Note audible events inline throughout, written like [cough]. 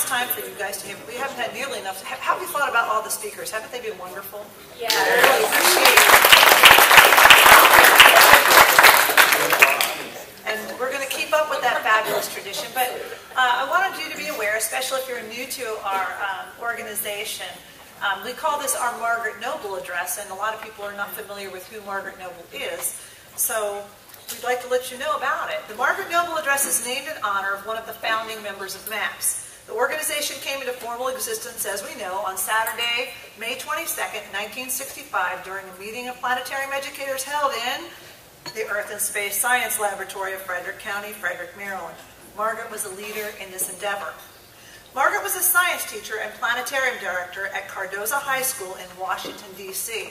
All right, now it's time for you guys to hear. We haven't had nearly enough. Have, have you thought about all the speakers? Haven't they been wonderful? Yeah. Really appreciate it. And we're going to keep up with that fabulous tradition. But uh, I wanted you to be aware, especially if you're new to our um, organization, um, we call this our Margaret Noble address, and a lot of people are not familiar with who Margaret Noble is. So we'd like to let you know about it. The Margaret Noble Address is named in honor of one of the founding members of MAPS. The organization came into formal existence, as we know, on Saturday, May 22, 1965, during a meeting of planetarium educators held in the Earth and Space Science Laboratory of Frederick County, Frederick, Maryland. Margaret was a leader in this endeavor. Margaret was a science teacher and planetarium director at Cardozo High School in Washington, D.C.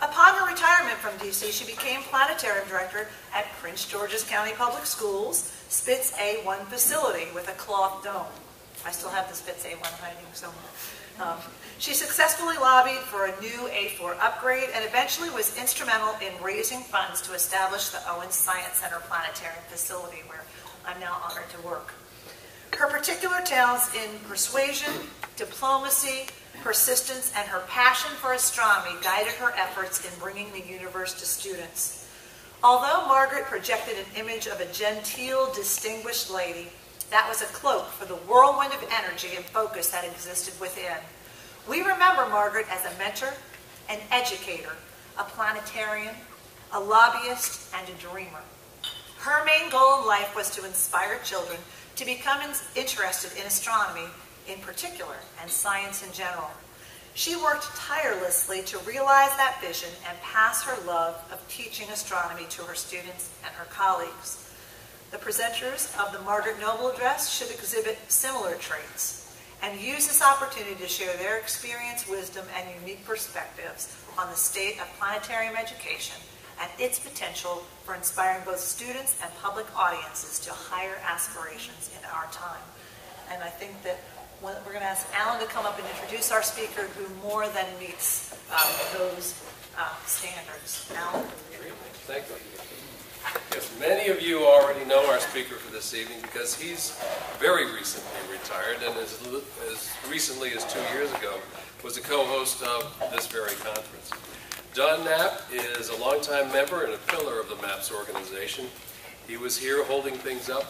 Upon her retirement from D.C., she became planetarium director at Prince George's County Public Schools, Spitz A1 facility with a cloth dome. I still have this Spitz A1 hiding somewhere. Um, she successfully lobbied for a new A4 upgrade and eventually was instrumental in raising funds to establish the Owens Science Center Planetarium facility where I'm now honored to work. Her particular talents in persuasion, diplomacy, persistence, and her passion for astronomy guided her efforts in bringing the universe to students. Although Margaret projected an image of a genteel, distinguished lady, that was a cloak for the whirlwind of energy and focus that existed within. We remember Margaret as a mentor, an educator, a planetarian, a lobbyist, and a dreamer. Her main goal in life was to inspire children to become interested in astronomy in particular and science in general. She worked tirelessly to realize that vision and pass her love of teaching astronomy to her students and her colleagues. The presenters of the Margaret Noble Address should exhibit similar traits and use this opportunity to share their experience, wisdom, and unique perspectives on the state of planetarium education and its potential for inspiring both students and public audiences to higher aspirations in our time. And I think that we're going to ask Alan to come up and introduce our speaker who more than meets um, those uh, standards. Alan? Thank you. Yes, many of you already know our speaker for this evening because he's very recently retired and as, as recently as two years ago was a co-host of this very conference. Don Knapp is a longtime member and a pillar of the MAPS organization. He was here holding things up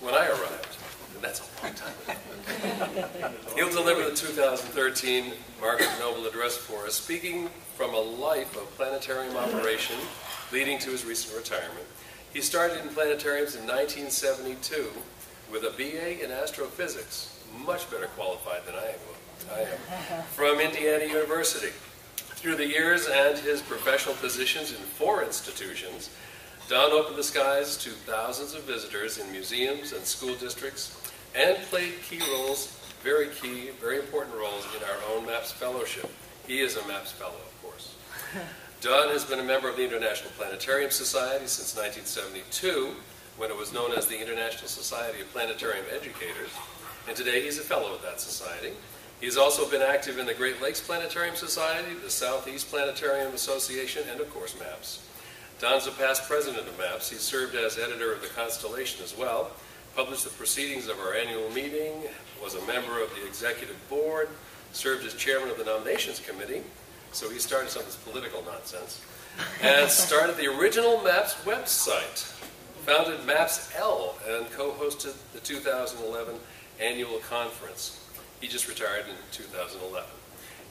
when I arrived, and that's a long time ago. [laughs] He'll deliver the 2013 Margaret Noble Address for us, speaking from a life of planetarium operation leading to his recent retirement. He started in planetariums in 1972 with a BA in astrophysics, much better qualified than I am, I am from Indiana University. Through the years and his professional positions in four institutions, Don opened the skies to thousands of visitors in museums and school districts and played key roles, very key, very important roles in our own MAPS Fellowship. He is a MAPS Fellow, of course. Don has been a member of the International Planetarium Society since 1972, when it was known as the International Society of Planetarium Educators, and today he's a fellow of that society. He's also been active in the Great Lakes Planetarium Society, the Southeast Planetarium Association, and of course MAPS. Don's a past president of MAPS. He served as editor of the Constellation as well, published the proceedings of our annual meeting, was a member of the executive board, served as chairman of the nominations committee, so he started some of this political nonsense, and started the original MAPS website, founded MAPS L, and co-hosted the 2011 annual conference. He just retired in 2011.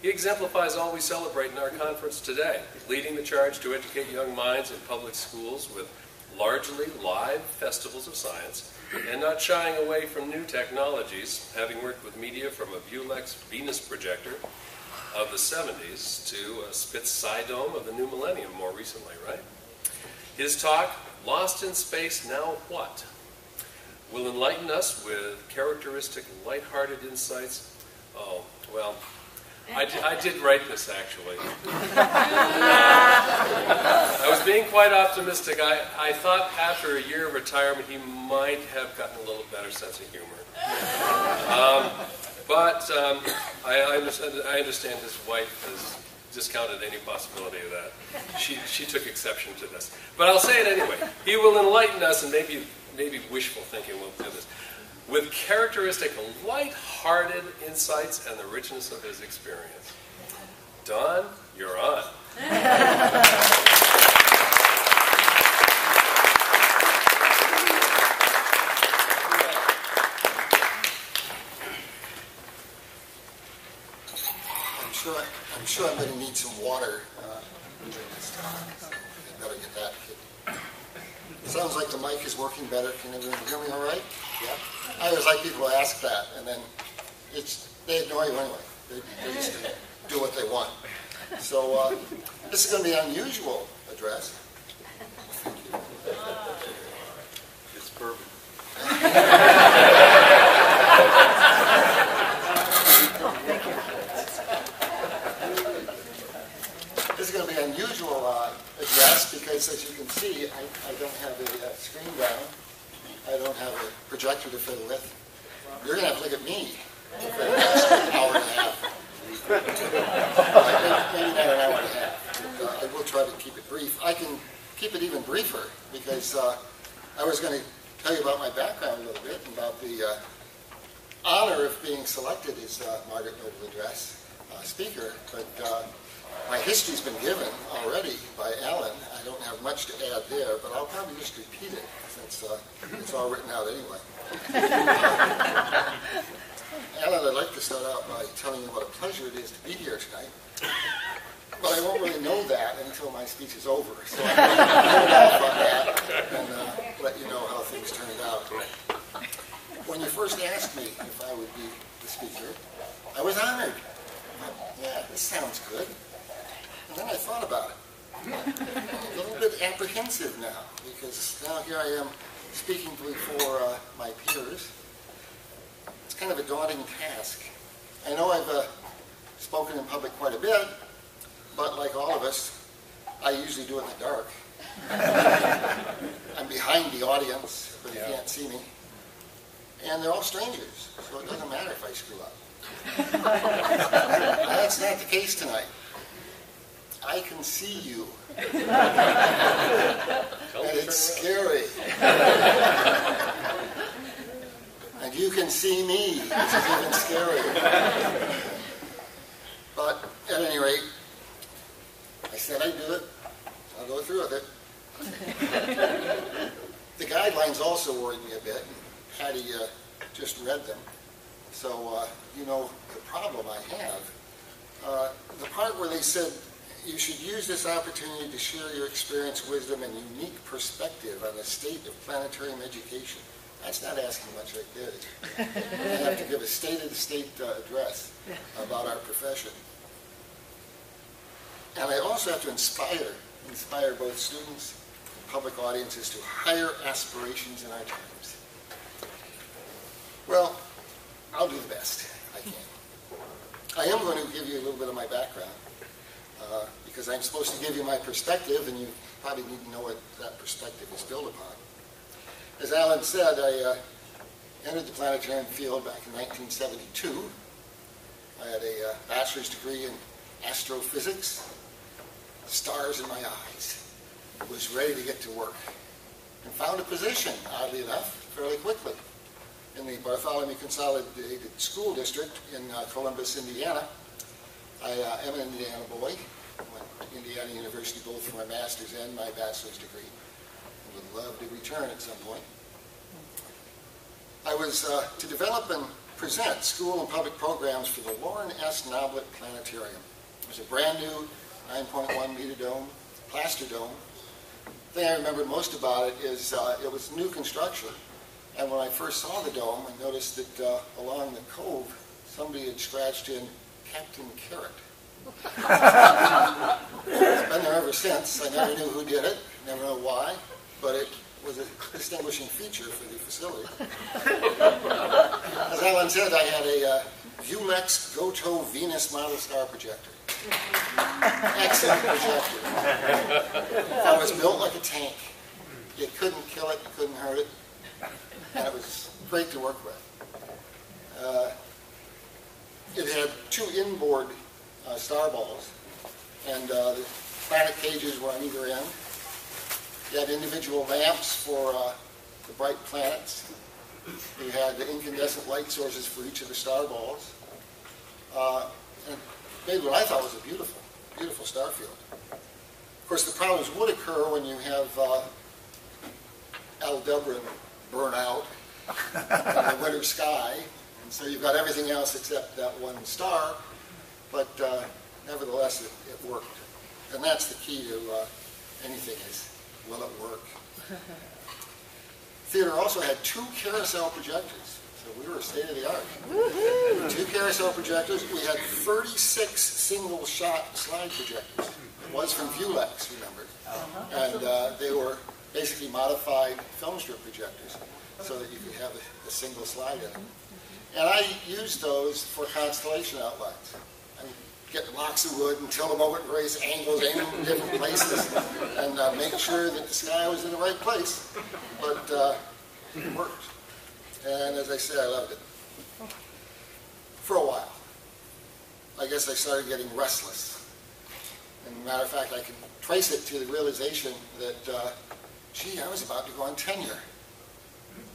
He exemplifies all we celebrate in our conference today, leading the charge to educate young minds in public schools with largely live festivals of science, and not shying away from new technologies, having worked with media from a Viewlex Venus projector of the 70s to a Spitz Dome of the new millennium more recently, right? His talk, Lost in Space, Now What? will enlighten us with characteristic lighthearted insights. Oh, well, I, I did write this actually. I was being quite optimistic. I, I thought after a year of retirement he might have gotten a little better sense of humor. Um, but um, I, I, understand, I understand his wife has discounted any possibility of that. She, she took exception to this. But I'll say it anyway. He will enlighten us, and maybe, maybe wishful thinking will do this. with characteristic light-hearted insights and the richness of his experience. Don, you're on. [laughs] sure, I'm sure I'm gonna need some water, uh, during this so Better get that. Sounds like the mic is working better. Can everyone hear me all right? Yeah. I always like people to ask that, and then it's, they ignore you anyway. They, they just do what they want. So, uh, this is gonna be an unusual address. It's bourbon. [laughs] This is going to be an unusual uh, address as you can see, I, I don't have a uh, screen down. I don't have a projector to fiddle with. You're going to have to look at me for the next hour and a half. Maybe not an hour and a half. uh, I will try to keep it brief. I can keep it even briefer because uh, I was going to tell you about my background a little bit, and about the uh, honor of being selected as uh, Margaret Noble Address uh, speaker, but my history's been given already by Alan. I don't have much to add there, but I'll probably just repeat it since uh, it's all written out anyway. [laughs] Alan, I'd like to start out by telling you what a pleasure it is to be here tonight. But I won't really know that until my speech is over, so to hold off that and uh, let you know how things turned out. When you first asked me if I would be the speaker, I was honored. Yeah, this sounds good. And then I thought about it. A little bit apprehensive now, because now here I am speaking before uh, my peers. It's kind of a daunting task. I know I've uh, spoken in public quite a bit, but like all of us, I usually do it in the dark. [laughs] I'm behind the audience, but you Yeah. can't see me. And they're all strangers, so it doesn't matter if I screw up. [laughs] That's not the case tonight. I can see you, [laughs] and it's scary. And you can see me, which is even scarier. But at any rate, I said I'd do it. I'll go through with it. The guidelines also worried me a bit. Patty uh, just read them. So uh, you know the problem I have. Uh, the part where they said you should use this opportunity to share your experience, wisdom, and unique perspective on the state of planetarium education. That's not asking much right there. I have to give a state-of-the-state uh, address about our profession. And I also have to inspire, inspire both students and public audiences to higher aspirations in our times. Well, I'll do the best I can. I am going to give you a little bit of my background, uh, because I'm supposed to give you my perspective, and you probably need to know what that perspective is built upon. As Alan said, I uh, entered the planetarium field back in 1972. I had a uh, bachelor's degree in astrophysics, stars in my eyes, was ready to get to work, and found a position, oddly enough, fairly quickly in the Bartholomew Consolidated School District in uh, Columbus, Indiana. I uh, am an Indiana boy. I went to Indiana University both for my master's and my bachelor's degree. Would love to return at some point. I was uh, to develop and present school and public programs for the Lauren S. Noblet Planetarium. It was a brand new 9.1 meter dome, plaster dome. The thing I remember most about it is uh, it was new construction. And when I first saw the dome, I noticed that uh, along the cove, somebody had scratched in Captain Carrot. It's been there ever since. I never knew who did it, never know why, but it was a distinguishing feature for the facility. As Alan said, I had a uh, Viewlex Goto Venus model star projector. Excellent projector. It was built like a tank. You couldn't kill it, you couldn't hurt it, and it was great to work with. Uh, It had two inboard uh, star balls, and uh, the planet cages were on either end. You had individual lamps for uh, the bright planets, You had the incandescent light sources for each of the star balls. Uh, and made what I thought was a beautiful, beautiful star field. Of course, the problems would occur when you have uh, Aldebaran burn out in the winter sky, so you've got everything else except that one star, but uh, nevertheless, it, it worked. And that's the key to uh, anything is, will it work? [laughs] Theater also had two carousel projectors, so we were state of the art. Two carousel projectors. We had 36 single shot slide projectors. It was from Viewlex, remember? And uh, they were basically modified film strip projectors so that you could have a, a single slide in them. And I used those for constellation outlines. I get blocks of wood and tilt them over at various angles, aim them in different places, and uh, make sure that the sky was in the right place. But uh, it worked. And as I said, I loved it. For a while. I guess I started getting restless. And matter of fact, I can trace it to the realization that, uh, gee, I was about to go on tenure.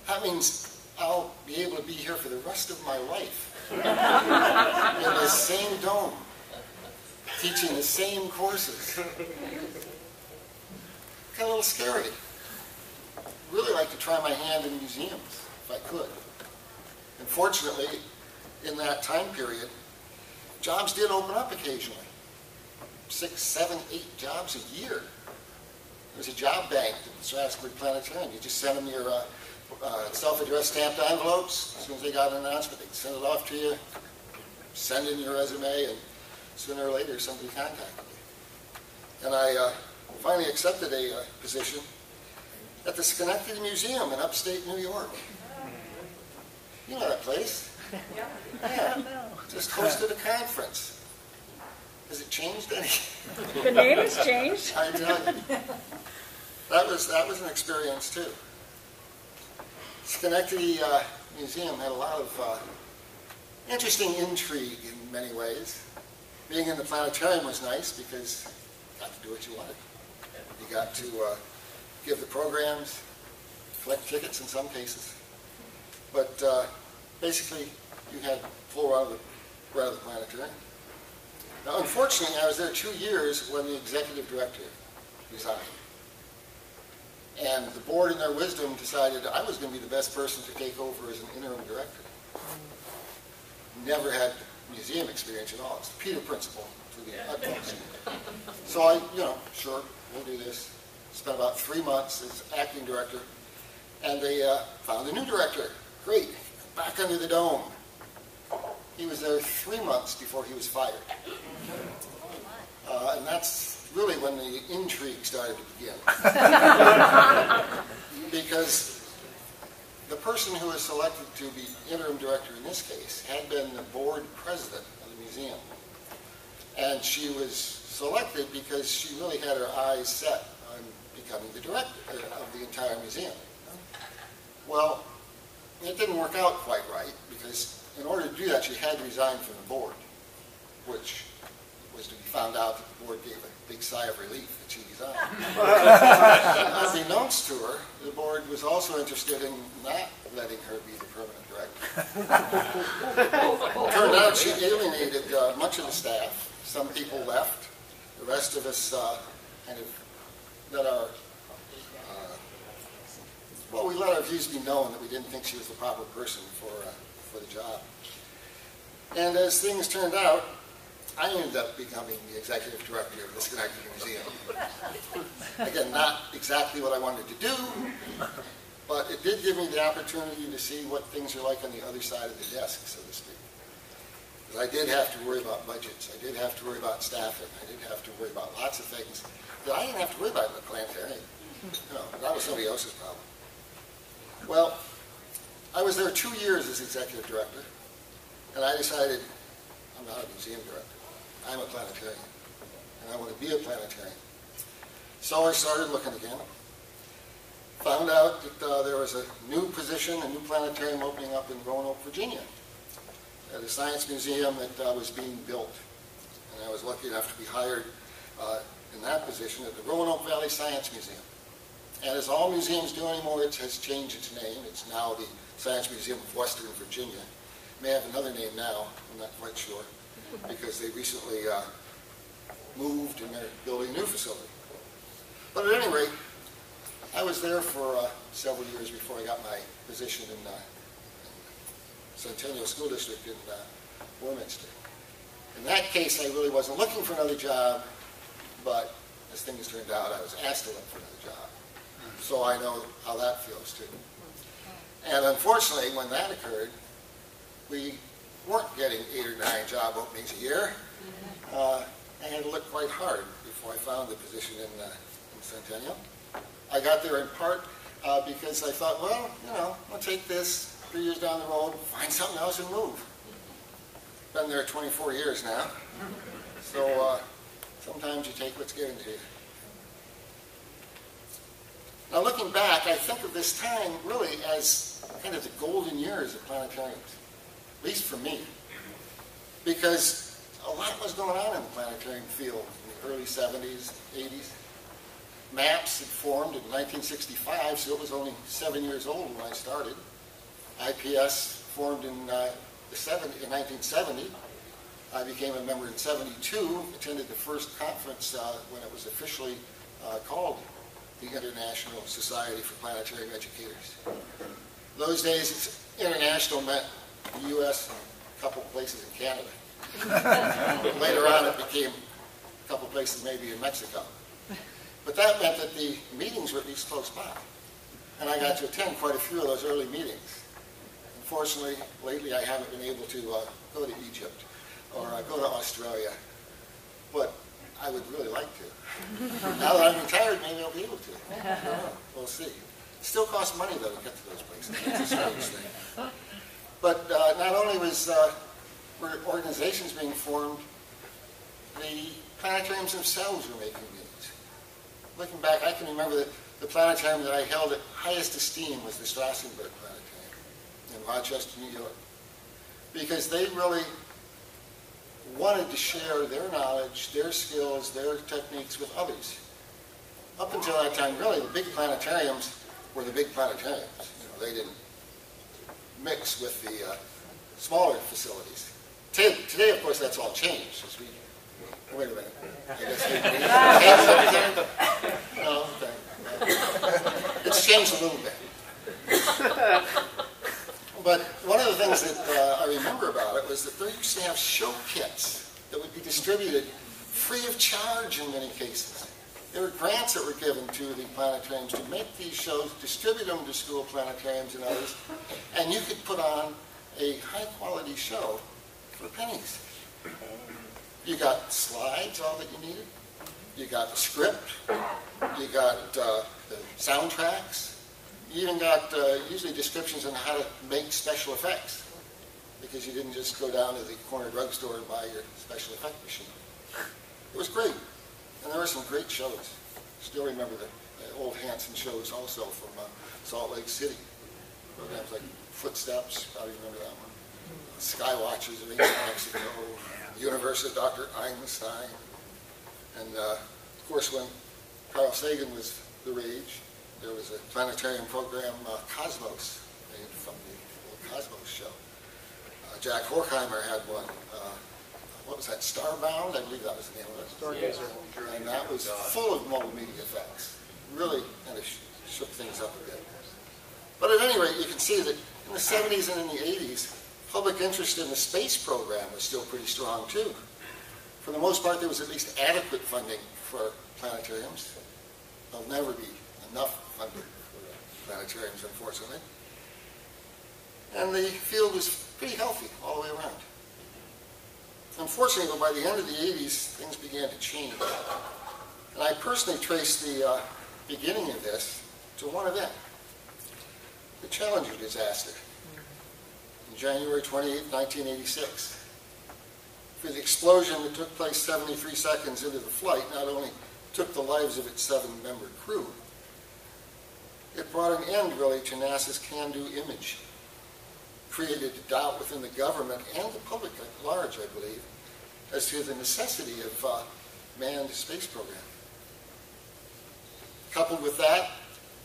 That means I'll be able to be here for the rest of my life [laughs] in the same dome, teaching the same courses. Kind of a little scary. Really like to try my hand in museums if I could. Unfortunately, in that time period, jobs did open up occasionally. Six, seven, eight jobs a year. There was a job bank at the Strasenburgh Planetarium. You just send them your uh, uh, self-addressed stamped envelopes. As soon as they got an announcement, they'd send it off to you, send in your resume, and sooner or later somebody contacted you. And I uh, finally accepted a uh, position at the Schenectady Museum in upstate New York. You know that place? Yeah. Yeah. [laughs] Just hosted a conference. Has it changed any? The name has changed. [laughs] I tell you. That was, that was an experience too. Schenectady uh, Museum had a lot of uh, interesting intrigue in many ways. Being in the planetarium was nice because you got to do what you wanted. You got to uh, give the programs, collect tickets in some cases. But uh, basically, you had full run of the, run of the planetarium. Now, unfortunately, I was there two years when the executive director resigned. And the board, in their wisdom, decided I was going to be the best person to take over as an interim director. Never had museum experience at all. It's the Peter principle to the utmost. So I, you know, sure, we'll do this. Spent about three months as acting director, and they uh, found a new director. Great, back under the dome. He was there three months before he was fired. Uh, and that's really when the intrigue started to begin. [laughs] because the person who was selected to be interim director in this case had been the board president of the museum. And she was selected because she really had her eyes set on becoming the director of the entire museum. Well, it didn't work out quite right because in order to do that, she had to resign from the board, which was to be found out that the board gave a big sigh of relief that she resigned. [laughs] Unbeknownst to her, the board was also interested in not letting her be the permanent director. [laughs] Turned out she alienated uh, much of the staff. Some people left. The rest of us uh, kind of let our uh, well, we let our views be known that we didn't think she was the proper person for uh, for the job. And as things turned out, I ended up becoming the executive director of the Schenectady Museum. Again, not exactly what I wanted to do, but it did give me the opportunity to see what things are like on the other side of the desk, so to speak. Because I did have to worry about budgets, I did have to worry about staffing, I did have to worry about lots of things that I didn't have to worry about in the planetarium. No, that was somebody else's problem. Well, I was there two years as executive director, and I decided I'm not a museum director. I'm a planetarian, and I want to be a planetarian. So I started looking again. Found out that uh, there was a new position, a new planetarium opening up in Roanoke, Virginia, at a science museum that uh, was being built. And I was lucky enough to be hired uh, in that position at the Roanoke Valley Science Museum. And as all museums do anymore, it has changed its name. It's now the Science Museum of Western Virginia. May have another name now, I'm not quite sure, because they recently uh, moved and they're building a new facility. But at any rate, I was there for uh, several years before I got my position in uh, Centennial School District in uh, Warminster. In that case, I really wasn't looking for another job, but as things turned out, I was asked to look for another job. So I know how that feels too. And unfortunately, when that occurred, we weren't getting eight or nine job openings a year. Uh, I had to look quite hard before I found the position in, uh, in Centennial. I got there in part uh, because I thought, well, you know, I'll take this three years down the road, find something else and move. Been there 24 years now. So uh, sometimes you take what's given to you. Now looking back, I think of this time really as kind of the golden years of planetariums, at least for me. Because a lot was going on in the planetarium field in the early 70s, 80s. MAPS had formed in 1965, so it was only seven years old when I started. IPS formed in, uh, the 70, in 1970. I became a member in 72, attended the first conference uh, when it was officially uh, called the International Society for Planetarium Educators. Those days, international meant the U.S. and a couple places in Canada. [laughs] Later on, it became a couple places maybe in Mexico. But that meant that the meetings were at least close by. And I got to attend quite a few of those early meetings. Unfortunately, lately I haven't been able to uh, go to Egypt or uh, go to Australia. But I would really like to. [laughs] now that I'm retired, maybe I'll be able to. We'll see. It still costs money, though, to get to those places. It's a strange thing. But uh, not only was uh, were organizations being formed, the planetariums themselves were making meetings. Looking back, I can remember that the planetarium that I held at highest esteem was the Strasenburgh Planetarium in Rochester, New York, because they really wanted to share their knowledge, their skills, their techniques with others. Up until that time, really, the big planetariums were the big planetariums. You know, they didn't mix with the uh, smaller facilities. Today, today, of course, that's all changed. We, wait a minute. I guess we, no, okay. It's changed a little bit. But one of the things that uh, I remember about it was that they used to have show kits that would be distributed free of charge in many cases. There were grants that were given to the planetariums to make these shows, distribute them to school planetariums and others, and you could put on a high-quality show for pennies. You got slides, all that you needed. You got the script. You got uh, the soundtracks. You even got uh, usually descriptions on how to make special effects because you didn't just go down to the corner drugstore and buy your special effect machine. It was great. And there were some great shows. Still remember the, the old Hansen shows also from uh, Salt Lake City. Programs like Footsteps, probably remember that one. Skywatchers of Ancient Mexico, Universe of Dr. Einstein. And uh, of course, when Carl Sagan was the rage, there was a planetarium program, uh, Cosmos, from the old Cosmos show. Uh, Jack Horkheimer had one. What was that, Starbound? I believe that was the name of it. Stargazer. And that was full of multimedia effects. Really kind of shook things up a bit. But at any rate, you can see that in the 70s and in the 80s, public interest in the space program was still pretty strong too. For the most part, there was at least adequate funding for planetariums. There'll never be enough funding for planetariums, unfortunately. And the field was pretty healthy all the way around. Unfortunately, though, by the end of the 80s, things began to change. And I personally trace the uh, beginning of this to one event, the Challenger disaster, on January 28, 1986. For the explosion that took place 73 seconds into the flight not only took the lives of its seven-member crew, it brought an end, really, to NASA's can-do image created doubt within the government and the public at large, I believe, as to the necessity of uh, manned space program. Coupled with that,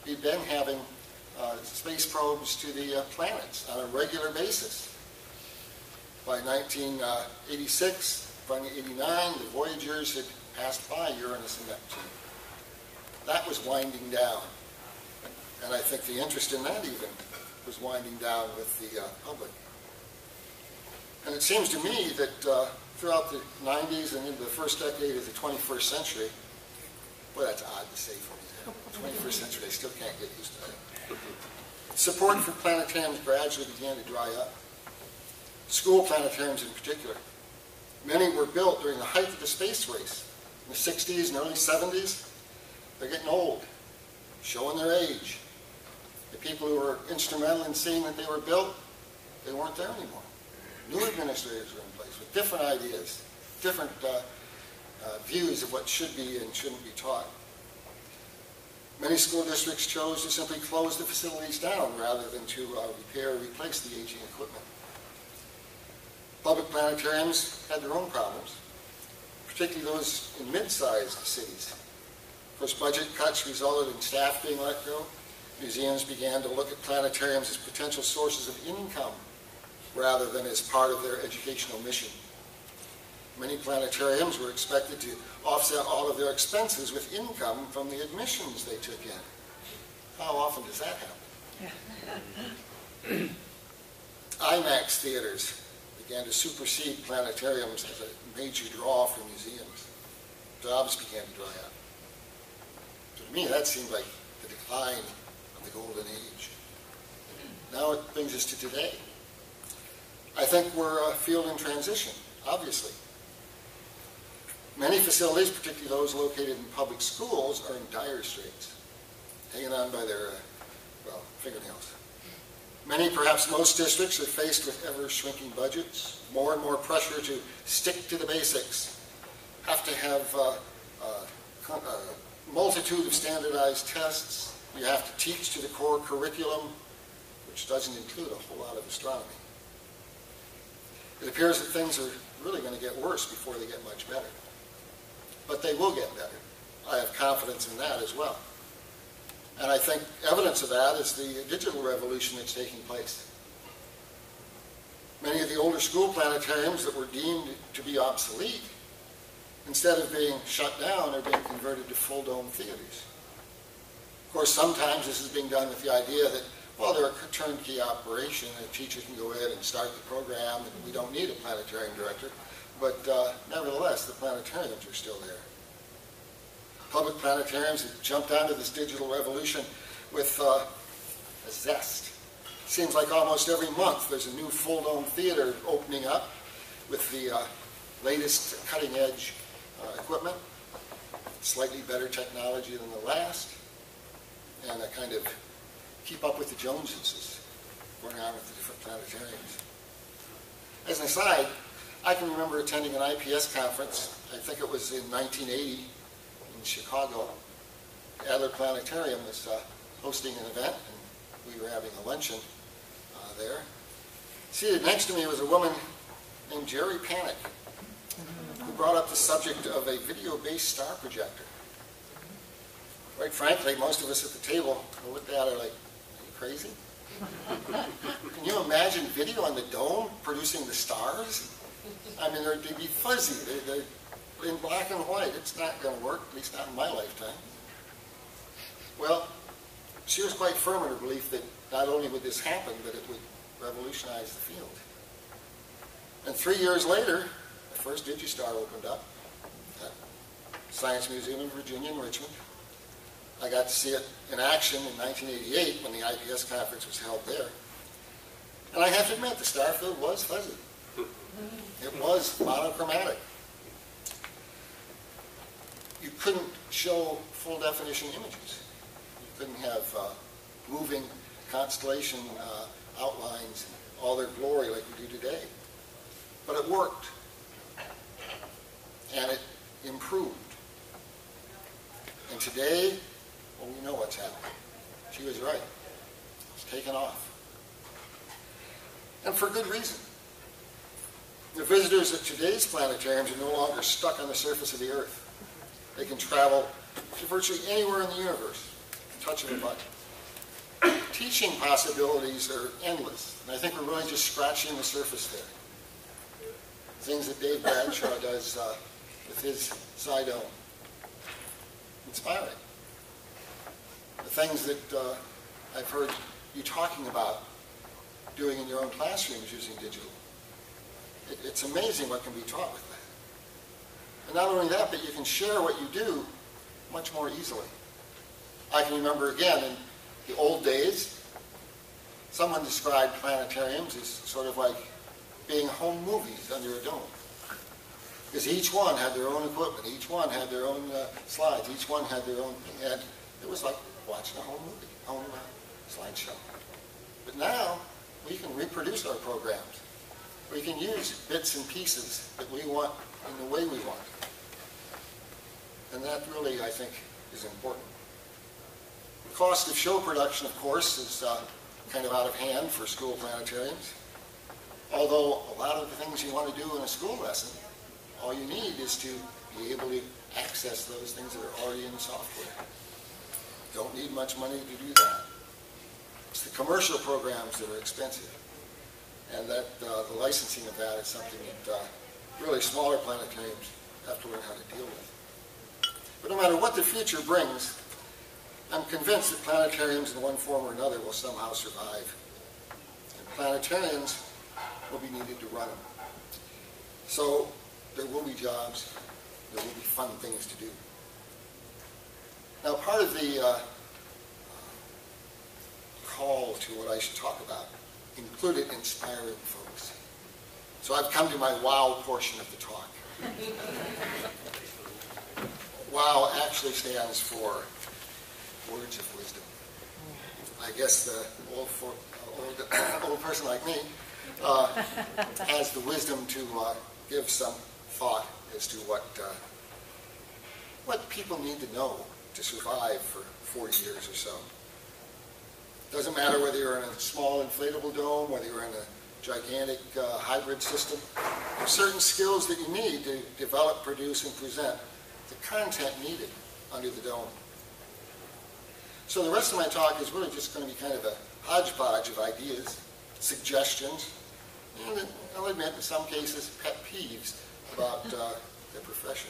we've been having uh, space probes to the uh, planets on a regular basis. By 1986, by 89, the Voyagers had passed by Uranus and Neptune. That was winding down. And I think the interest in that even was winding down with the uh, public. And it seems to me that uh, throughout the 90s and into the first decade of the 21st century, well, that's odd to say for me. 21st century, I still can't get used to that. Support for planetariums gradually began to dry up. School planetariums in particular. Many were built during the height of the space race, in the 60s and early 70s. They're getting old, showing their age. The people who were instrumental in seeing that they were built, they weren't there anymore. New administrators were in place with different ideas, different uh, uh, views of what should be and shouldn't be taught. Many school districts chose to simply close the facilities down rather than to uh, repair or replace the aging equipment. Public planetariums had their own problems, particularly those in mid-sized cities. Of course, budget cuts resulted in staff being let go. Museums began to look at planetariums as potential sources of income rather than as part of their educational mission. Many planetariums were expected to offset all of their expenses with income from the admissions they took in. How often does that happen? [laughs] IMAX theaters began to supersede planetariums as a major draw for museums. Jobs began to dry up. To me, that seemed like the decline the golden age. Now it brings us to today. I think we're a field in transition, obviously. Many facilities, particularly those located in public schools, are in dire straits, hanging on by their, uh, well, fingernails. Many, perhaps most districts are faced with ever-shrinking budgets, more and more pressure to stick to the basics, have to have uh, uh, a multitude of standardized tests, you have to teach to the core curriculum, which doesn't include a whole lot of astronomy. It appears that things are really going to get worse before they get much better. But they will get better. I have confidence in that as well. And I think evidence of that is the digital revolution that's taking place. Many of the older school planetariums that were deemed to be obsolete, instead of being shut down, are being converted to full dome theaters. Of course, sometimes this is being done with the idea that, well, they're a turnkey operation, a teacher can go in and start the program, and we don't need a planetarium director. But uh, nevertheless, the planetariums are still there. Public planetariums have jumped onto this digital revolution with uh, a zest. Seems like almost every month there's a new full dome theater opening up with the uh, latest cutting edge uh, equipment, slightly better technology than the last, and I kind of keep up with the Joneses going on with the different planetariums. As an aside, I can remember attending an IPS conference, I think it was in 1980 in Chicago. Adler Planetarium was uh, hosting an event, and we were having a luncheon uh, there. Seated next to me was a woman named Jerry Panic, who brought up the subject of a video-based star projector. Quite frankly, most of us at the table looked at her like, are you crazy? [laughs] Can you imagine video on the dome producing the stars? I mean, they're, they'd be fuzzy. They, they're in black and white. It's not going to work, at least not in my lifetime. Well, she was quite firm in her belief that not only would this happen, but it would revolutionize the field. And three years later, the first Digistar opened up at Science Museum in Virginia in Richmond. I got to see it in action in 1988 when the IPS conference was held there. And I have to admit, the starfield was fuzzy. It was monochromatic. You couldn't show full definition images. You couldn't have uh, moving constellation uh, outlines in all their glory like we do today. But it worked. And it improved. And today, well, we know what's happening. She was right. It's taken off. And for good reason. The visitors at today's planetariums are no longer stuck on the surface of the Earth. They can travel to virtually anywhere in the universe, touch of a button. teaching possibilities are endless, and I think we're really just scratching the surface there. Things that Dave Bradshaw does uh, with his SIDO. Inspiring. The things that uh, I've heard you talking about doing in your own classrooms using digital. It, it's amazing what can be taught with that. And not only that, but you can share what you do much more easily. I can remember again in the old days, someone described planetariums as sort of like being home movies under a dome. Because each one had their own equipment, each one had their own uh, slides, each one had their own, and it was like watching a home movie, home uh, slideshow. But now, we can reproduce our programs. We can use bits and pieces that we want in the way we want. And that really, I think, is important. The cost of show production, of course, is uh, kind of out of hand for school planetariums. Although a lot of the things you want to do in a school lesson, all you need is to be able to access those things that are already in the software. Don't need much money to do that. It's the commercial programs that are expensive. And that uh, the licensing of that is something that uh, really smaller planetariums have to learn how to deal with. But no matter what the future brings, I'm convinced that planetariums in one form or another will somehow survive. And planetarians will be needed to run them. So there will be jobs, there will be fun things to do. Now part of the uh, call to what I should talk about included inspiring folks. So I've come to my wow portion of the talk. [laughs] wow actually stands for words of wisdom. I guess the old, for, old, [coughs] old person like me uh, has the wisdom to uh, give some thought as to what uh, what people need to know to survive for 40 years or so. Doesn't matter whether you're in a small inflatable dome, whether you're in a gigantic uh, hybrid system. There are certain skills that you need to develop, produce, and present the content needed under the dome. So the rest of my talk is really just going to be kind of a hodgepodge of ideas, suggestions, and I'll admit in some cases pet peeves about uh, the profession.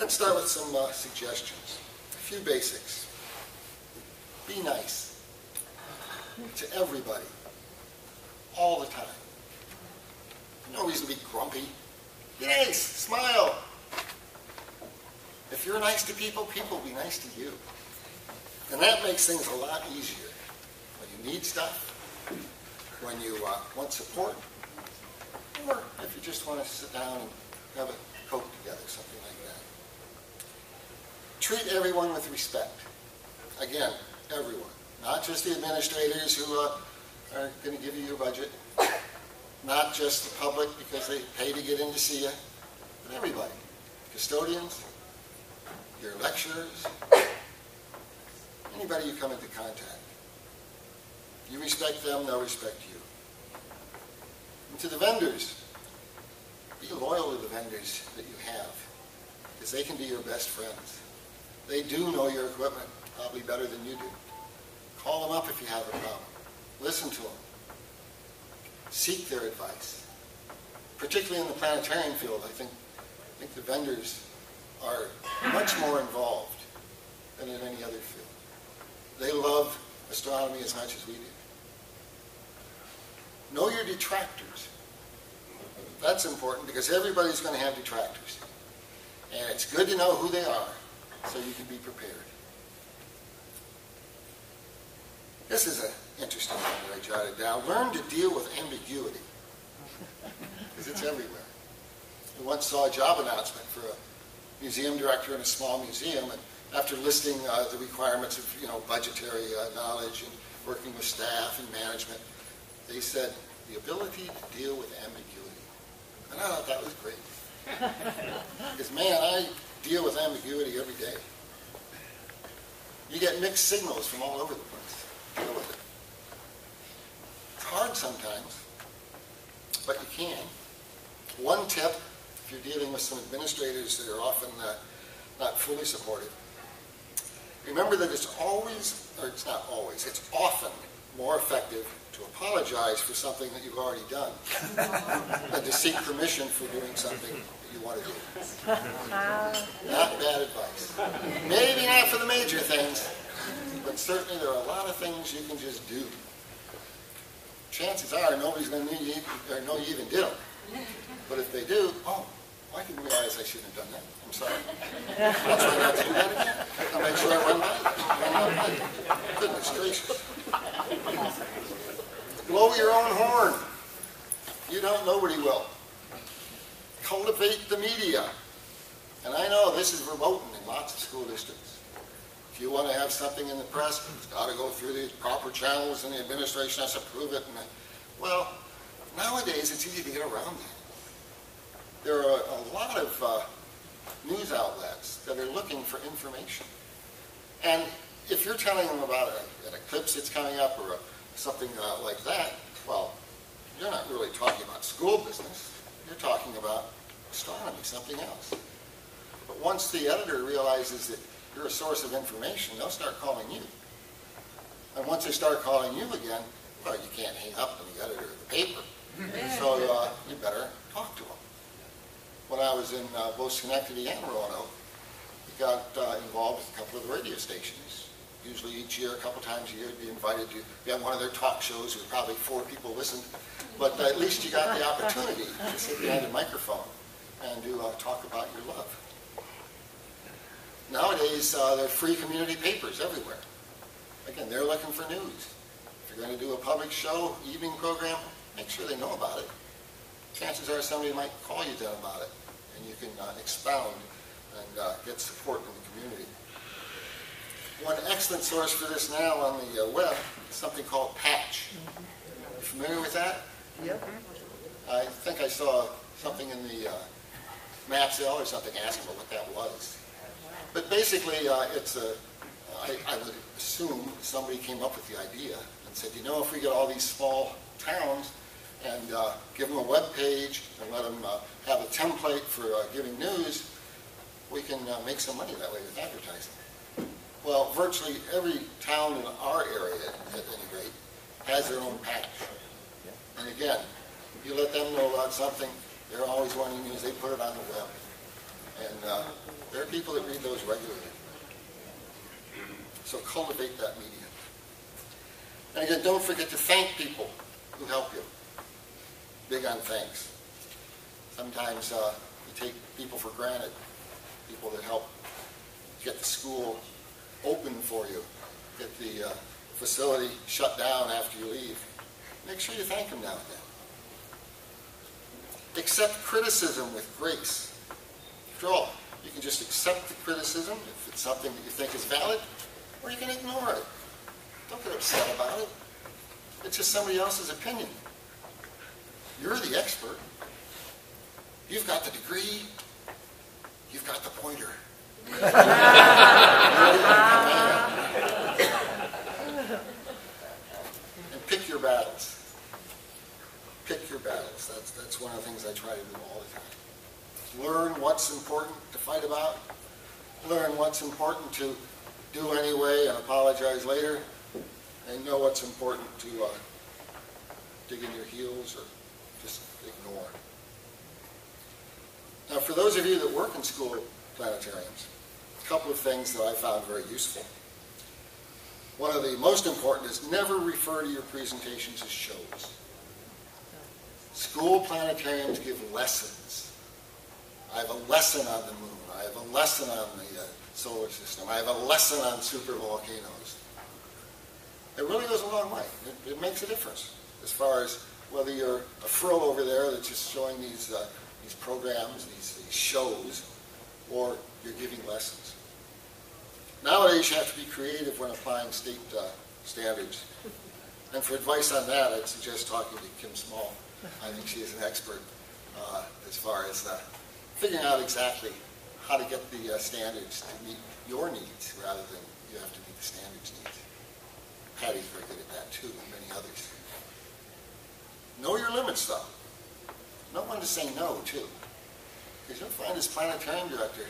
Let's start with some uh, suggestions few basics. Be nice to everybody, all the time. No reason to be grumpy. Be nice, smile. If you're nice to people, people will be nice to you. And that makes things a lot easier. When you need stuff, when you uh, want support, or if you just want to sit down and have a Coke together, something like that. Treat everyone with respect. Again, everyone. Not just the administrators who uh, are going to give you your budget. Not just the public because they pay to get in to see you. But everybody. Custodians, your lecturers, anybody you come into contact. You respect them, they'll respect you. And to the vendors, be loyal to the vendors that you have because they can be your best friends. They do know your equipment probably better than you do. Call them up if you have a problem. Listen to them. Seek their advice. Particularly in the planetarium field, I think, I think the vendors are much more involved than in any other field. They love astronomy as much as we do. Know your detractors. That's important because everybody's going to have detractors. And it's good to know who they are so you can be prepared. This is an interesting one that I jotted down. Learn to deal with ambiguity, because it's everywhere. I once saw a job announcement for a museum director in a small museum, and after listing uh, the requirements of you know budgetary uh, knowledge and working with staff and management, they said the ability to deal with ambiguity. And I thought that was great. Because man, I deal with ambiguity every day. You get mixed signals from all over the place. Deal with it. It's hard sometimes, but you can. One tip, if you're dealing with some administrators that are often uh, not fully supportive, Remember that it's always, or it's not always, it's often more effective to apologize for something that you've already done [laughs] than to seek permission for doing something you want to do. Uh, not bad advice. Maybe not for the major things, but certainly there are a lot of things you can just do. Chances are nobody's going to know you, or know you even did them. But if they do, oh, I didn't realize I shouldn't have done that. I'm sorry. I'll try not to do that again. I'll make sure I run by it. Run by it. Goodness gracious. Blow your own horn. You don't, know nobody will. Cultivate the media. And I know this is verboten in lots of school districts. If you want to have something in the press, it's got to go through the proper channels and the administration has to approve it. And, well, nowadays it's easy to get around that. There are a lot of uh, news outlets that are looking for information. And if you're telling them about a, an eclipse that's coming up or a, something uh, like that, well, you're not really talking about school business. You're talking about astronomy, something else. But once the editor realizes that you're a source of information, they'll start calling you. And once they start calling you again, well, you can't hang up on the editor of the paper. So uh, you better talk to them. When I was in uh, both Schenectady and Roanoke, we got uh, involved with a couple of the radio stations. Usually each year, a couple times a year, be invited to be on one of their talk shows where probably four people listened. But at least you got the opportunity to sit behind a microphone and to uh, talk about your love. Nowadays, uh, there are free community papers everywhere. Again, they're looking for news. If you're going to do a public show, evening program, make sure they know about it. Chances are somebody might call you then about it, and you can uh, expound and uh, get support in the community. One excellent source for this now on the uh, web is something called Patch. You familiar with that? Yep. I think I saw something in the Maps L or something ask asking what that was. But basically, uh, it's a, I, I would assume somebody came up with the idea and said, you know, if we get all these small towns and uh, give them a web page and let them uh, have a template for uh, giving news, we can uh, make some money that way with advertising. Well, virtually every town in our area, at any rate, has their own patch. And again, you let them know about something, they're always wanting news, they put it on the web. And uh, there are people that read those regularly. So cultivate that media. And again, don't forget to thank people who help you. Big on thanks. Sometimes uh, you take people for granted, people that help get the school open for you, get the uh, facility shut down after you leave. Make sure you thank them now and then. Accept criticism with grace. After all, you can just accept the criticism if it's something that you think is valid, or you can ignore it. Don't get upset about it. It's just somebody else's opinion. You're the expert. You've got the degree. You've got the pointer. [laughs] and pick your battles. Battles. That's, that's one of the things I try to do all the time. Learn what's important to fight about. Learn what's important to do anyway and apologize later. And know what's important to uh, dig in your heels or just ignore. Now, for those of you that work in school planetariums, a couple of things that I found very useful. One of the most important is never refer to your presentations as shows. School planetariums give lessons. I have a lesson on the moon. I have a lesson on the uh, solar system. I have a lesson on supervolcanoes. It really goes a long way. It, it makes a difference as far as whether you're a frill over there that's just showing these, uh, these programs, these, these shows, or you're giving lessons. Nowadays, you have to be creative when applying state uh, standards. And for advice on that, I'd suggest talking to Kim Small. I think she is an expert uh, as far as uh, figuring out exactly how to get the uh, standards to meet your needs rather than you have to meet the standards needs. Patty's very good at that too, and many others. Know your limits, though. Know when to say no, too. Because you'll find as planetarium director,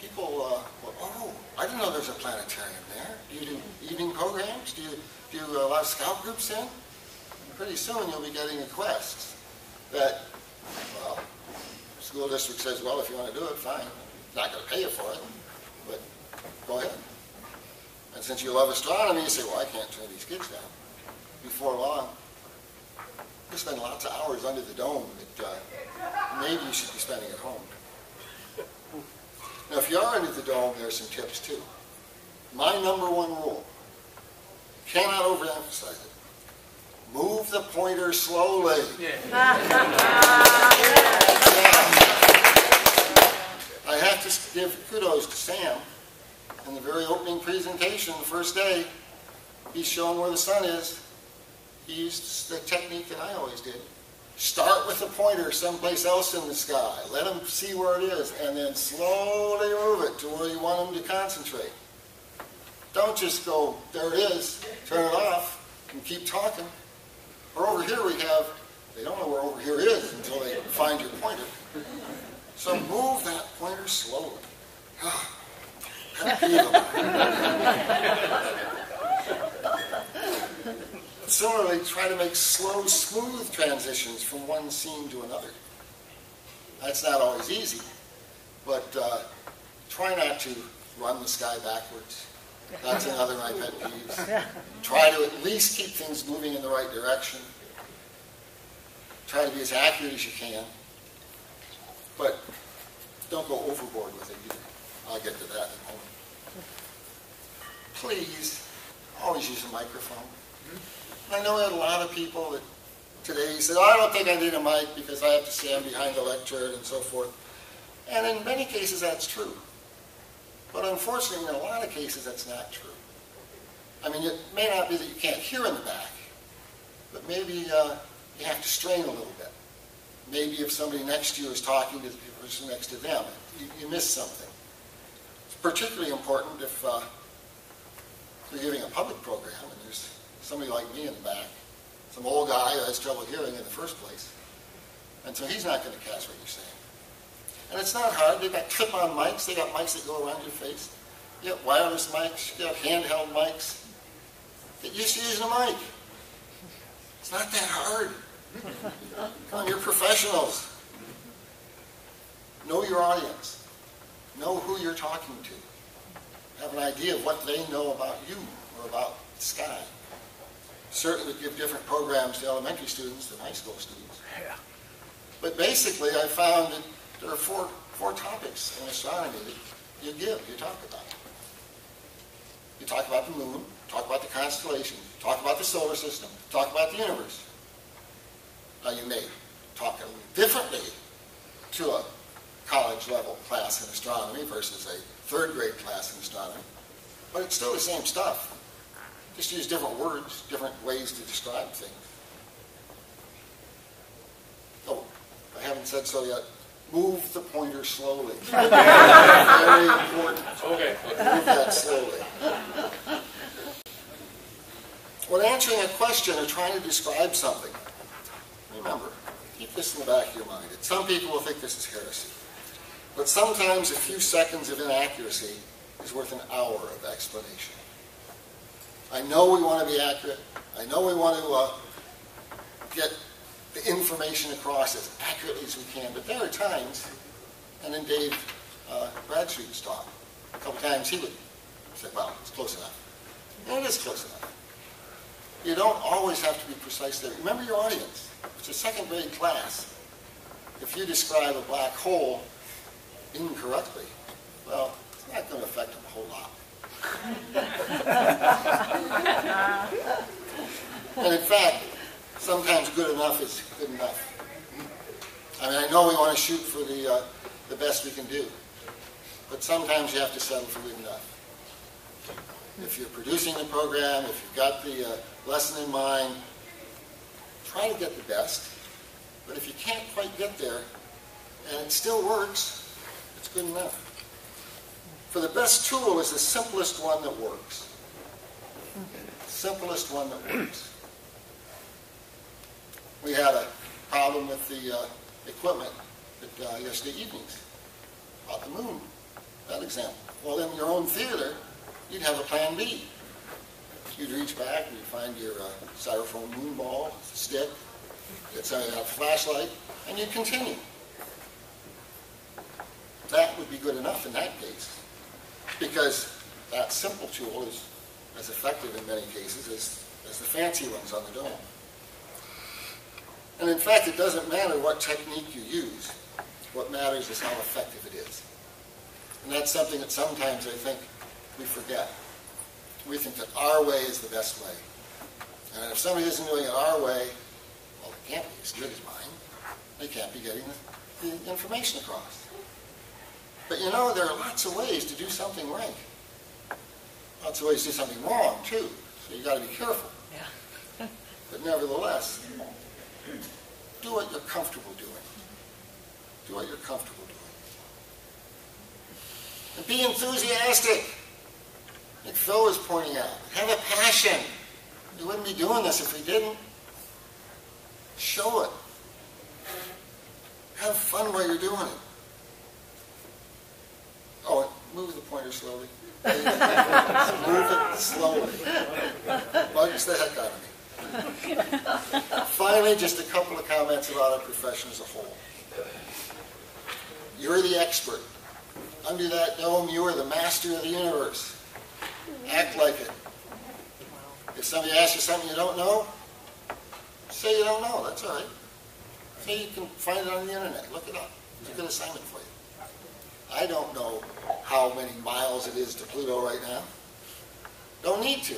people, uh, well, oh, I didn't know there's a planetarium there. Do you do evening programs? Do you do a lot of scout groups in? Pretty soon you'll be getting requests that, well, school district says, well, if you want to do it, fine. Not going to pay you for it, but go ahead. And since you love astronomy, you say, well, I can't turn these kids down. Before long, you spend lots of hours under the dome that uh, maybe you should be spending at home. Now, if you are under the dome, there are some tips too. My number one rule, cannot overemphasize it. Move the pointer slowly. [laughs] I have to give kudos to Sam. In the very opening presentation, the first day, he's showing where the sun is. He used the technique that I always did. Start with the pointer someplace else in the sky. Let him see where it is, and then slowly move it to where you want him to concentrate. Don't just go, there it is, turn it off, and keep talking. Or over here we have, they don't know where over here is until they find your pointer. So move that pointer slowly. [sighs] Similarly, try to make slow, smooth transitions from one scene to another. That's not always easy, but uh, try not to run the sky backwards. That's another of my pet peeves. Try to at least keep things moving in the right direction. Try to be as accurate as you can. But don't go overboard with it either. I'll get to that in a moment. Please, always use a microphone. I know a lot of people that today said, oh, I don't think I need a mic because I have to stand behind the lectern and so forth. And in many cases, that's true. But unfortunately, in a lot of cases, that's not true. I mean, it may not be that you can't hear in the back, but maybe uh, you have to strain a little bit. Maybe if somebody next to you is talking to the person next to them, you, you miss something. It's particularly important if uh, you're giving a public program and there's somebody like me in the back, some old guy who has trouble hearing in the first place. And so he's not going to catch what you're saying. And it's not hard. They've got clip-on mics. They got mics that go around your face. You got wireless mics. You got handheld mics. Get used to using a mic. It's not that hard. Come on, you're professionals. Know your audience. Know who you're talking to. Have an idea of what they know about you or about sky. Certainly give different programs to elementary students than high school students. Yeah. But basically, I found that there are four, four topics in astronomy that you give, you talk about. You talk about the moon, talk about the constellation, talk about the solar system, talk about the universe. Now, you may talk differently to a college level class in astronomy versus a third grade class in astronomy, but it's still the same stuff. Just use different words, different ways to describe things. Oh, I haven't said so yet. Move the pointer slowly. [laughs] Very important. Okay. Move that slowly. When answering a question or trying to describe something, remember, keep this in the back of your mind. Some people will think this is heresy. But sometimes a few seconds of inaccuracy is worth an hour of explanation. I know we want to be accurate. I know we want to uh, get the information across as accurately as we can, but there are times, and in Dave uh, Bradstreet's talk, a couple times he would say, well, it's close enough. And it is close enough. You don't always have to be precise there. Remember your audience. It's a second grade class. If you describe a black hole incorrectly, well, it's not going to affect them a whole lot. [laughs] and in fact, sometimes good enough is good enough. I mean, I know we want to shoot for the, uh, the best we can do, but sometimes you have to settle for good enough. If you're producing the program, if you've got the uh, lesson in mind, try to get the best. But if you can't quite get there, and it still works, it's good enough. For the best tool is the simplest one that works. Simplest one that works. We had a problem with the uh, equipment uh, yesterday evenings about the moon. that example. Well, in your own theater, you'd have a plan B. You'd reach back and you'd find your uh, styrofoam moon ball, stick, get some a flashlight, and you'd continue. That would be good enough in that case, because that simple tool is as effective in many cases as, as the fancy ones on the dome. And in fact, it doesn't matter what technique you use. What matters is how effective it is. And that's something that sometimes I think we forget. We think that our way is the best way. And if somebody isn't doing it our way, well, it can't be as good as mine. They can't be getting the, the information across. But you know, there are lots of ways to do something right. Lots of ways to do something wrong, too. So you've got to be careful. Yeah. [laughs] But nevertheless, do what you're comfortable doing. Do what you're comfortable doing. And be enthusiastic. Like Phil was pointing out, have a passion. We wouldn't be doing this if we didn't. Show it. Have fun while you're doing it. Oh, move the pointer slowly. [laughs] move it slowly. Bugs the heck out of me. Finally, just a couple of comments about our profession as a whole. You're the expert. Under that dome, you are the master of the universe. Act like it. If somebody asks you something you don't know, say you don't know. That's all right. Say you can find it on the internet. Look it up. It's a good assignment for you. I don't know how many miles it is to Pluto right now. Don't need to.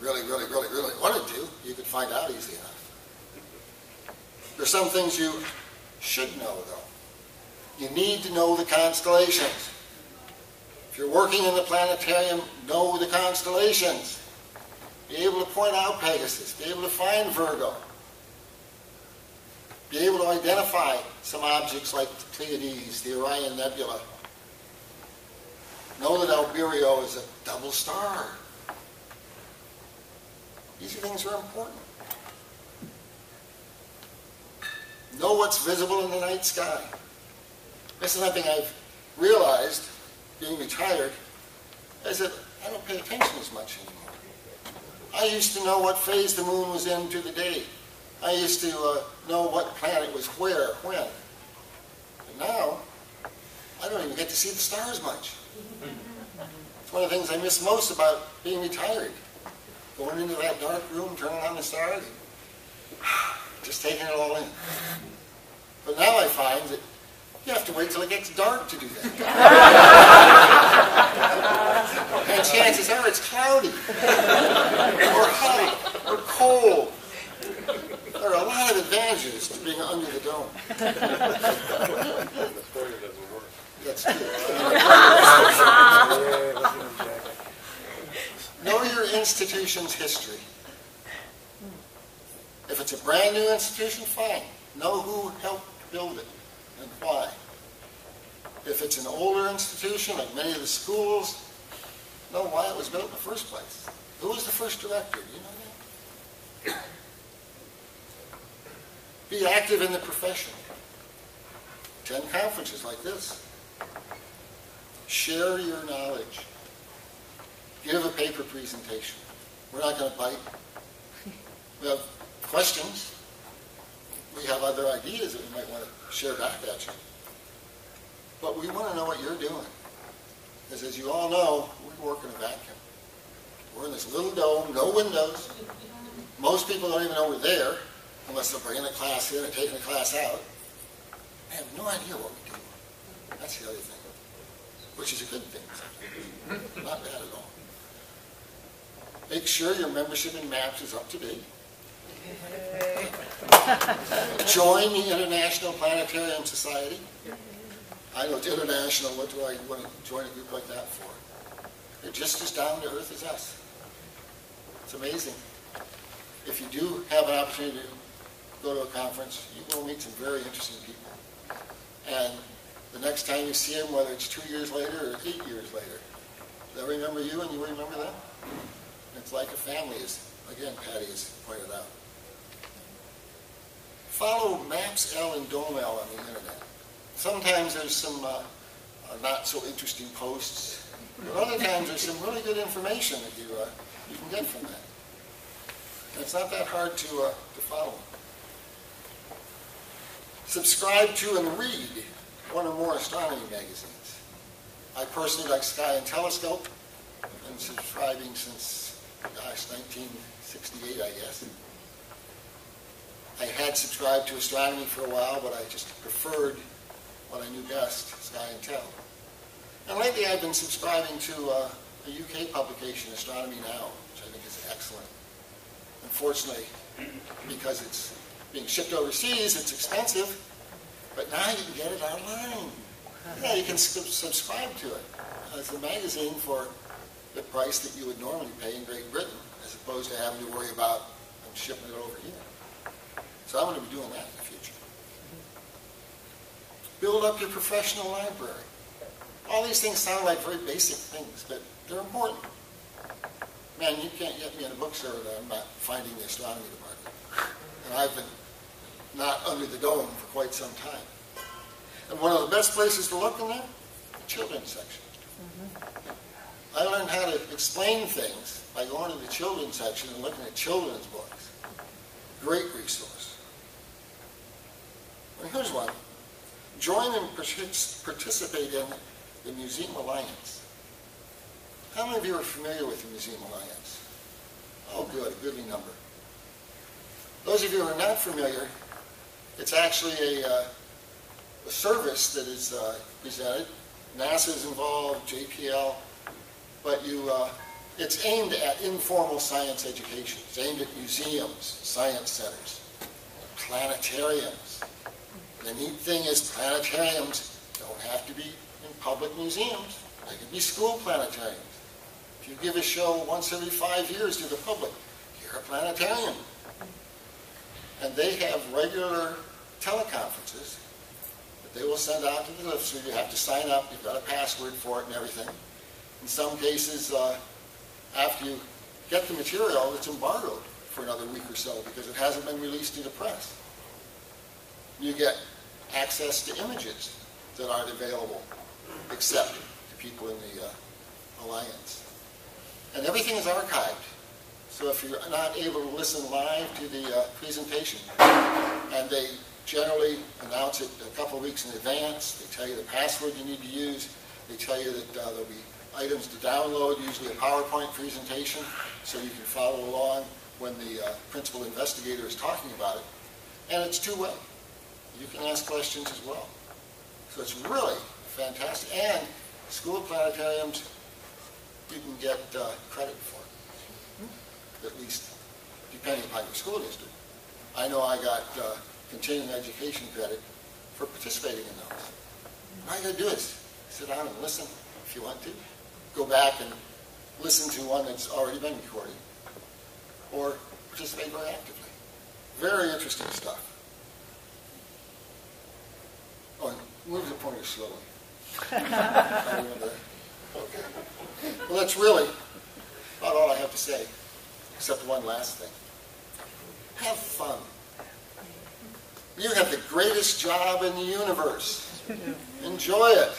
Really, really, really, really wanted to, you could find out easy enough. There's some things you should know, though. You need to know the constellations. If you're working in the planetarium, know the constellations. Be able to point out Pegasus. Be able to find Virgo. Be able to identify some objects like the Pleiades, the Orion Nebula. Know that Albireo is a double star. These things are important. Know what's visible in the night sky. This is something I've realized, being retired, is that I don't pay attention as much anymore. I used to know what phase the moon was in to the day. I used to uh, know what planet was where, when. But now, I don't even get to see the stars much. It's one of the things I miss most about being retired. Going into that dark room, turning on the stars, [sighs] just taking it all in. But now I find that you have to wait till it gets dark to do that. [laughs] and chances are it's cloudy, or hot, or cold. There are a lot of advantages to being under the dome. The pointer doesn't work. That's true. know your institution's history. If it's a brand new institution, fine. Know who helped build it and why. If it's an older institution, like many of the schools, know why it was built in the first place. Who was the first director? Do you know that? Be active in the profession. Attend conferences like this. Share your knowledge. Give a paper presentation. We're not going to bite. We have questions. We have other ideas that we might want to share back at you. But we want to know what you're doing. Because as you all know, we work in a vacuum. We're in this little dome, no windows. Most people don't even know we're there unless they're bringing the class in or taking the class out. They have no idea what we do. That's the other thing, which is a good thing. Not bad at all. Make sure your membership in MAPS is up to date. [laughs] Join the International Planetarium Society. I know it's international, what do I want to join a group like that for? They're just as down to earth as us. It's amazing. If you do have an opportunity to go to a conference, you will meet some very interesting people. And the next time you see them, whether it's two years later or eight years later, they'll remember you and you remember them. It's like a family, as again Patty has pointed out. Follow Maps L and Dome L on the internet. Sometimes there's some uh, not so interesting posts. But other times, there's some really good information that you, uh, you can get from that. And it's not that hard to, uh, to follow. Subscribe to and read one or more astronomy magazines. I personally like Sky and Telescope. Been subscribing since, gosh, 1968, I guess. I had subscribed to astronomy for a while, but I just preferred what I knew best, Sky and Tel. And lately I've been subscribing to uh, a UK publication, Astronomy Now, which I think is excellent. Unfortunately, because it's being shipped overseas, it's expensive, but now you can get it online. Yeah, you can subscribe to it as a magazine for the price that you would normally pay in Great Britain, as opposed to having to worry about um, shipping it over here. So I'm going to be doing that in the future. Build up your professional library. All these things sound like very basic things, but they're important. Man, you can't get me in a bookstore that I'm not finding the astronomy department. And I've been not under the dome for quite some time. And one of the best places to look in there, the children's section. I learned how to explain things by going to the children's section and looking at children's books. Great resource. And here's one. Join and participate in the Museum Alliance. How many of you are familiar with the Museum Alliance? Oh, good, a goodly number. Those of you who are not familiar, it's actually a, uh, a service that is uh, presented. NASA is involved, JPL, but you, uh, it's aimed at informal science education. It's aimed at museums, science centers, planetariums. The neat thing is planetariums don't have to be in public museums. They can be school planetariums. If you give a show once every five years to the public, you're a planetarium. And they have regular teleconferences that they will send out to the listeners. You have to sign up. You've got a password for it and everything. In some cases, uh, after you get the material, it's embargoed for another week or so because it hasn't been released to the press. You get access to images that aren't available except to people in the uh, alliance. And everything is archived. So if you're not able to listen live to the uh, presentation, and they generally announce it a couple of weeks in advance, they tell you the password you need to use, they tell you that uh, there'll be items to download, usually a PowerPoint presentation, so you can follow along when the uh, principal investigator is talking about it. And it's two-way. You can ask questions as well. So it's really fantastic. And school planetariums, you can get uh, credit for it, at least depending upon your school district. I know I got uh, continuing education credit for participating in those. You got to do is sit down and listen if you want to. Go back and listen to one that's already been recorded. Or participate very actively. Very interesting stuff. Oh, and move the pointer slowly. I remember that. Okay. Well, that's really about all I have to say, except one last thing. Have fun. You have the greatest job in the universe. Enjoy it.